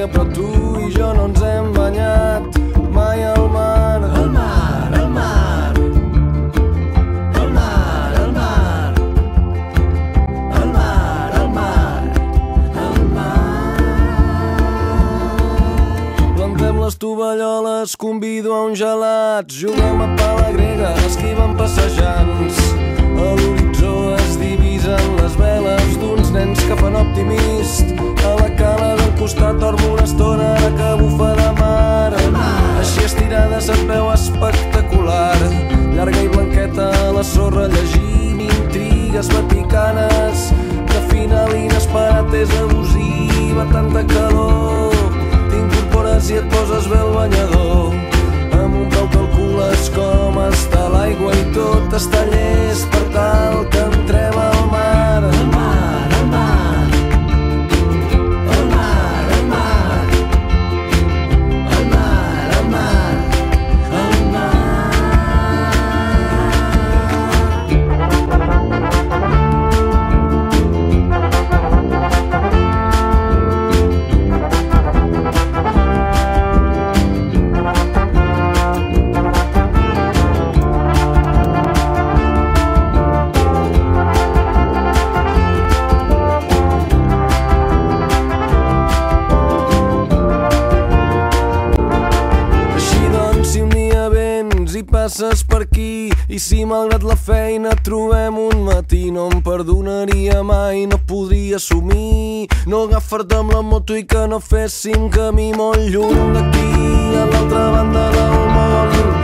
història, però tu i jo no ens hem banyat mai al mar. El mar, el mar. El mar, el mar. El mar, el mar. El mar. Plantem les tovalloles, convido a un gelat, juguem a pala grega, esquivem passejants. A l'horitzó es divisen intrigues vaticanes. Que final inesperat és abusiva, tanta calor. T'incorpores i et poses bé el banyador. Amb un peu calcules com està l'aigua i tot està llest passes per aquí i si malgrat la feina trobem un matí no em perdonaria mai, no podria assumir no agafar-te amb la moto i que no féssim camí molt lluny d'aquí. A l'altra banda del món